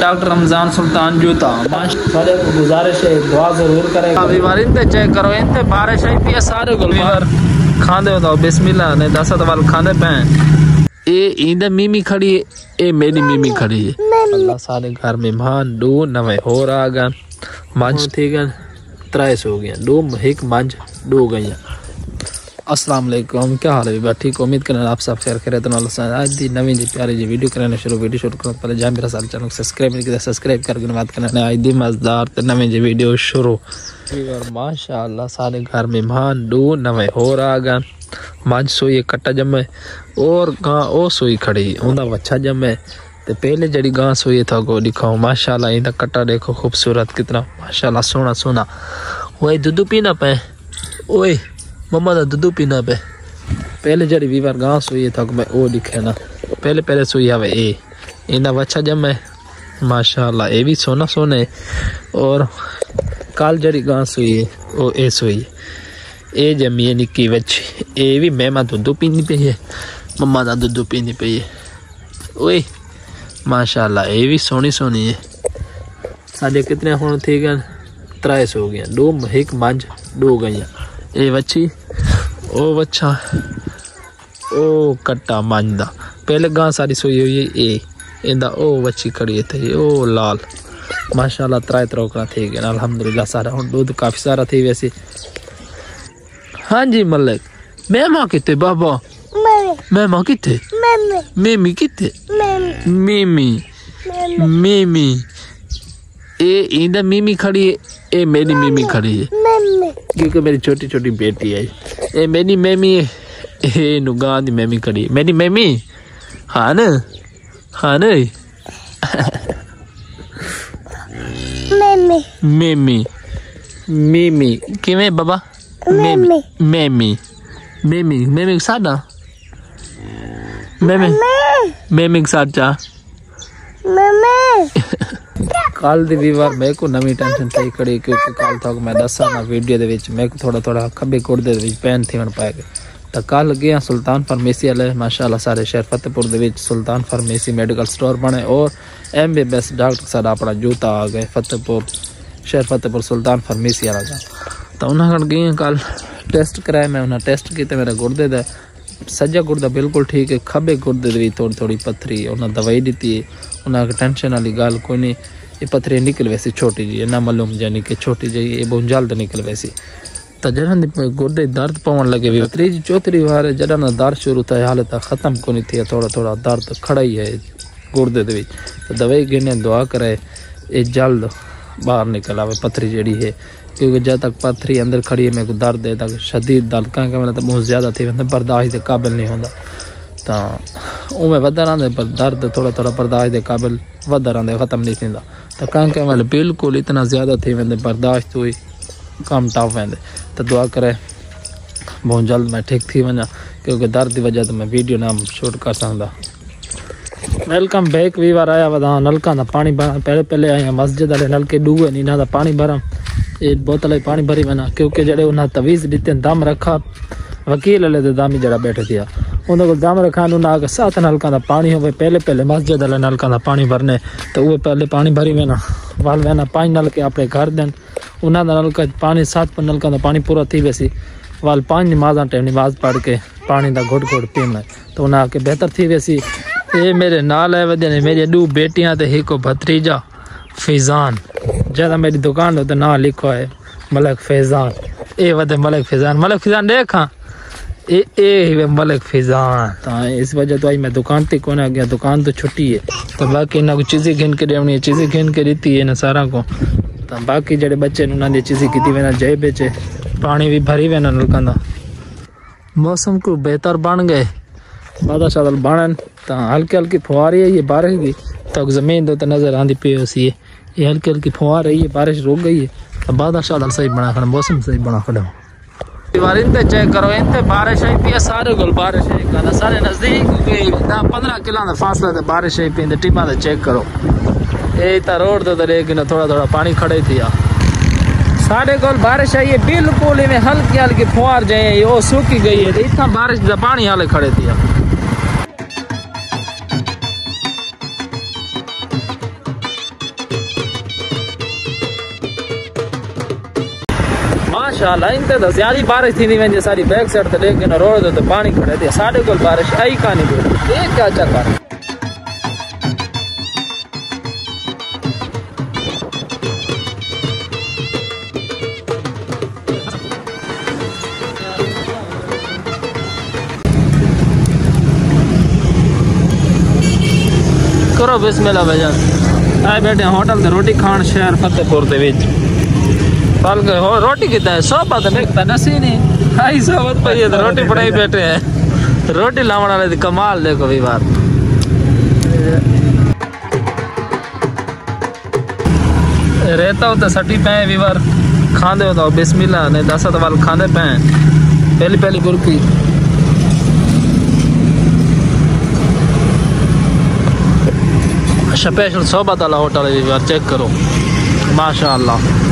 Doctor Ramzan सुल्तान जूता। सारे को गुजारिश है दुआ ज़रूर करें अभी बार इनते चेक करो इनते बारिश आई पी सारे को बाहर खांदे बताओ बिस्मिल्लाह ने दस वाल खांदे पे। ए इंदा मिमी खड़ी है ए मेरी मिमी खड़ी है। अल्लाह सारे घर मेहमान दो नवे हो थी हो। गया दो एक मंच दो गई अस्सलाम वालेकुम क्या हाल है ठीक। है उम्मीद करना आप सब शेयर करें तो आज दी नवी जी प्यारी जी वीडियो करने शुरू, वीडियो शुरू करो पहले जहाँ मेरा सारे चैनल सब्सक्राइब नहीं किया, सब्सक्राइब करके बात करना। आज दी मज़ेदार तो नवी जी वीडियो शुरू। और माशाल्लाह, सारे घर मेहमान, दो नवे हो रहा गन मंझ सोई कट्टा जमे। और गां ओ सोई खड़ी उनका वच्छा जमे। ते पहले जड़ी गां सोई था को दिखाओ। माशाल्लाह इंदा कट्टा देखो, खूबसूरत कितना। माशाल्लाह, सोना सोना। ओए दूध पीना पे। ओए मम्मा दा दूध पीना पे पहले जड़ी वीवर गां सोई था मैं ओ दिखे ना पहले पहले सोई आवे ए इंदा वच्छा जमे माशाल्लाह ये भी सोना सोने और कल जड़ी गां सोई है ओ ए सोई ए जमी है निक्की बच्ची ए भी मैं दुद्ध पीनी पई है मम्मा दा दुद्ध पीनी पई है ओए माशाल्लाह ये भी सोनी सोनी है साढ़े कितने हुन थे गए त्राइस हो गया दो एक मंझ दो गई ए बच्ची ओ बच्चा ओ कट्टा मंझ दा पहले गां सारी सोई हुई है ए इंदा ओ बच्ची खड़ी थे ओ लाल। माशाल्लाह त्राए त्रोकड़ा थी गया अल्हम्दुलिल्लाह सारा हुन दूध काफ़ी सारा थी वैसे। हाँ जी मलिक मैमा कितने बाबा? मैमा कितने मेमी कितने मेमी। मेमी। ए इंदा मिमी खड़ी है। ए मेरी मिमी खड़ी है। क्योंकि मेरी छोटी छोटी बेटी है। ए मेरी मेमी है। ए नुगान दी मेमी खड़ी है। मेरी मेमी? हाँ न? हाँ न? मेमी मेमी। मेमी। किਵੇਂ बाबा? मेमी। मेमी। मेमी मेमी सादा मेमी मेमी साचा ਕੱਲ ਦੀ ਵੀ ਵਾਰ ਮੇਰੇ ਕੋ ਨਵੀਂ ਟੈਨਸ਼ਨ ਸਹੀ ਖੜੀ ਕਿਉਂਕਿ ਕੱਲ ਤੱਕ ਮੈਂ ਦੱਸਾਂ ਨਾ ਵੀਡੀਓ ਦੇ ਵਿੱਚ ਮੈਂ ਥੋੜਾ ਥੋੜਾ ਖੱਬੇ ਗੁਰਦੇ ਦੇ ਵਿੱਚ ਪੈਨ ਥੀਵਣ ਪਾਇਆ ਗਿਆ ਤਾਂ ਕੱਲ ਗਿਆ ਸੁਲਤਾਨ ਫਾਰਮੇਸੀ ਵਾਲੇ ਮਾਸ਼ਾਅੱਲਾ ਸਾਰੇ ਸ਼ਹਿਰ ਫਤਿਹਪੁਰ ਦੇ ਵਿੱਚ ਸੁਲਤਾਨ ਫਾਰਮੇਸੀ ਮੈਡੀਕਲ ਸਟੋਰ ਬਣੇ ਔਰ ਐਮਬੀਬੀਐਸ ਡਾਕਟਰ ਸਾਡਾ ਆਪਣਾ ਜੂਤਾ ਆ ਗਏ ਫਤਿਹਪੁਰ ਸ਼ਹਿਰ ਫਤਿਹਪੁਰ ਸੁਲਤਾਨ ਫਾਰਮੇਸੀ ਵਾਲਾ ਦਾ ਤਾਂ ਉਹਨਾਂ ਕੋਲ ਗਏ ਕੱਲ ਟੈਸਟ ਕਰਾਇਆ ਮੈਂ ਉਹਨਾਂ ਟੈਸਟ ਕੀਤੇ ਮੇਰੇ ਗੁਰਦੇ ਦਾ ਸੱਜਾ ਗੁਰਦਾ ਬਿਲਕੁਲ ਠੀਕ ਹੈ ਖੱਬੇ ਗੁਰਦੇ ਦੇ ਵੀ ਥੋੜੀ ਥੋੜੀ ਪੱਥਰੀ ਉਹਨਾਂ ਦਵਾਈ ਦਿੱਤੀ उन्होंने टेंशन वाली गल कोई नहीं। ये पत्थरे निकल वैसी छोटी जी ना मलूम जानी कि छोटी जी, ये बहुत जल्द निकल वैसी। तो जॾहिं गोडे दर्द पवन लगे भी। त्रीज चौथरी बार जॾहिं ना दर्द शुरू था, हालत को नहीं थी थोड़ा थोड़ा दर्द तो खड़ा ही है गुर्दे ते तो दवाई गिने दुआ करे, ये जल्द बाहर निकल आवे पत्थरी जड़ी है। क्योंकि जब तक पत्थरी अंदर खड़ी है, मेरे को दर्द है, तक शदीद दर्द कहीं कंहिं मतलब बहुत ज़्यादा थी वेंदा बर्दाश्त क़ाबिल नहीं होता तो उमें वधा रहा पर दर्द थोड़ा थोड़ा बर्दाश्त के काबिल वधा रहा ख़त्म नहीं थींदा। तो कहें बिल्कुल इतना ज़्यादा थी वेंदे, बर्दाश्त हुई, कम टफ वेंदे। तो दुआ करे, बहुत जल्द मैं ठीक थी वञा, क्योंकि दर्द की वजह तो मैं वीडियो ना शूट कर सकता वेलकम बैक भी बार आया वदा नलका का पानी भर पहले पहले आया मस्जिद वाले नलके डूबे नहीं, ना पानी भरा। ये बोतल पानी भरी वना क्योंकि जड़े उन्हें तवीज़ दिते दम रखा। वकील तो दम ही जरा बैठे थे उन्होंने को दम रखा उन्हें आगे सात नलका का पानी हो पहले पहले मस्जिद वाले नलका का पानी भरने तो वो पहले पानी भरी वेना वाल वेना पाँच नलके अपने घर देन उन्होंने नलका पानी सात नलका का पानी पूरा थी वैसी। वाल पाँच नमाजा टाइम नमाज़ पढ़ के पानी का घुट घुट पीना तो उन्हें आके बेहतर थी वैसी। ये मेरे नाल है वजह ने, मेरी दो बेटियाँ ते एक भतीजा फैजान। ज़्यादा मेरी दुकान हो तो ना लिखो है, मलक फैजान। ए वदे मलक फैजान। मलक फैजान देखा ए ए मलक फैजान। इस वजह आई मैं दुकान कौन आ गया, दुकान तो छुट्टी है। तो बाकी ना कुछ चीज़ें गिन के देनी है, चीज़ें गिन के देती है ना सारा को। तो बाकी जड़े बच्चे उन्होंने चीज़ें की वेना जय बेचे। पानी भी भरी वेना नलका का मौसम को बेहतर बन गए। बादल शादल बनन तो हल्की हल्की फुहारी है ये बारिश की तो ज़मीन तो नज़र आती पी उसी ये हल्की हल्की फुहार रही है, बारिश रुक गई है। तो बादल शादल सही बना खड़ा, मौसम सही बना खड़ा। दीवार चेक करो इनते बारिश आई पी सारे बारिश आई सारे नज़दीक फासला बारिश आई पी टीमा चेक करो ये तो रोड तो लेकिन थोड़ा थोड़ा पानी खड़े थी साढ़े को बारिश आई है बिल्कुल हल्की हल्की फुहार जाए वो सूखी गई है इतना बारिश का पानी हाले खड़े थी माशाल्लाह, इनते तो ज़्यादा बारिश थी वञे सारी बैक साइड ते लेकिन रोड ते पानी खड़े थे। साढ़े को बारिश आई कानी ये क्या चक्कर? करो बिस्मिल्लाह भाईजान आए बैठे होटल ते रोटी खान शहर फतेहपुर दे विच। पल के हो रोटी कितना है? सोबत में तो नसी नहीं आई पई है तो रोटी पड़ाई बैठे हैं। रोटी लावण वाले कमाल देखो भी बार रहता हो तो सटी पे भी बार। खांदे हो तो बिस्मिल्लाह ने दस वाल खांदे पे। पहली पहली बुरकी स्पेशल सोबत वाला होटल है चेक करो। माशाल्लाह।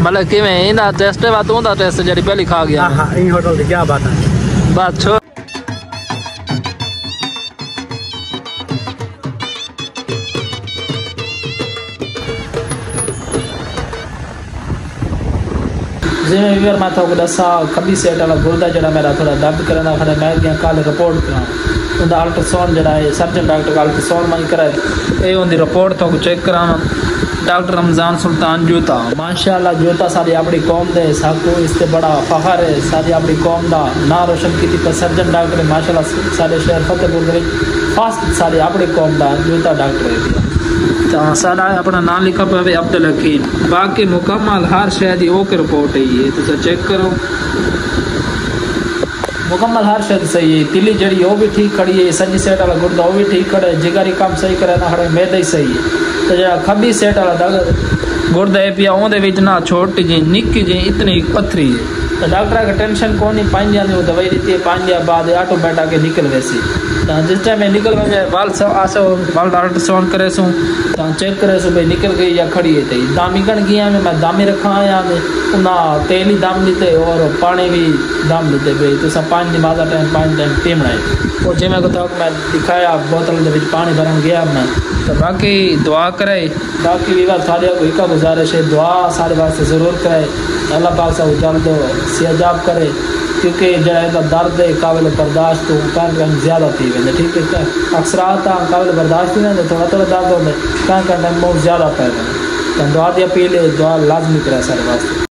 मतलब किवें? इना टेस्ट है बात होंदा टेस्ट जड़ी पहली खा गया। हाँ हाँ इन होटल की क्या बात है? बात छो। जिमें भी मैं तो दसा खबी सेट वाला गुर्दा जड़ा मेरा थोड़ा दर्द करना खड़े मैं गया कल रिपोर्ट करा। उनका अल्ट्रासाउंड जड़ा है सर्जन डॉक्टर का अल्ट्रासाउंड मैं कराए। ए उनकी रिपोर्ट तो चेक कराना डॉक्टर रमजान सुल्तान जूता माशाल्लाह जूता सारी अपनी कौम दे साकू इससे बड़ा फखर है सारी अपनी कौम दा ना रोशन की पर सर्जन डॉक्टर माशाल्लाह सारे शहर फतेहपुर दे फास्ट सारी अपनी कौम दा जूता डॉक्टर है ਤਾਂ ਸਾਡਾ ਆਪਣਾ ਨਾਮ ਲਿਖਾ ਪਵੇ ਅਬਦੁਲ ਹਕੀਮ ਬਾਕੀ ਮੁਕੰਮਲ ਹਰ ਸ਼ੈ ਦੀ ਓਕੇ ਰਿਪੋਰਟ ਹੈ ਇਹ ਤੁਸੀਂ ਚੈੱਕ ਕਰੋ मुकम्मल हर शर्त सही है तिली जड़ी वो भी ठीक खड़ी है सजी सेट वाला गुर्दा वो भी ठीक खड़ा है जिगर काम सही करे ना खड़े मैदा ही सही है तो जरा खबी गुर्दा ओंदे विच ना छोटी जी निक्की जी इतनी पथरी है तो डॉक्टर का टेंशन कोनी पाँच दिन वो दवाई दी है पाँच दिन बाद ऑटोमेटिक के निकल वैसी तो जिस टाइम में निकल वजे बाल सब आसो बाल अल्ट्रासाउंड करे सो तो चेक करे सो भाई निकल गई या खड़ी है तई दामी कण गया में मैं दामी रखा आया में ना तेल ही दाम लीते और पानी भी दाम लीते भाई तो सब पाँच दिन बाद टाइम पाँच टाइम पीमना है और जिमें को तक मैं दिखाया बोतल के विच पानी भरन गया मैं तो बाकी दुआ करे बाकी भी बात सारे को गुजारिश है, दुआ सारे वास्ते ज़रूर करे। अल्लाह पाक से जल्द सियाजाब करे, क्योंकि जरा दर्द है, काबिल बर्दाश्त तो कहीं कहीं ज़्यादा थी वे ठीक है? अक्सर आता काबिल बर्दाश्त थी वेंदे थोड़ा थोड़ा दर्द होंदे, कहीं कहीं टाइम बहुत ज़्यादा पै वेंदे दुआ दी अपील है, दुआ लाजमी करे सारे